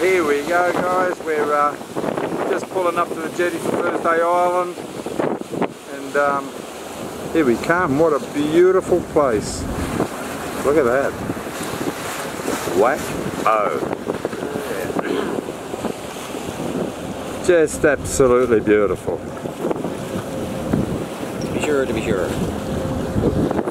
Here we go guys, we're uh, just pulling up to the jetty for Thursday Island and um, here we come, what a beautiful place. Look at that. Whack oh. Just absolutely beautiful. To be sure, to be sure.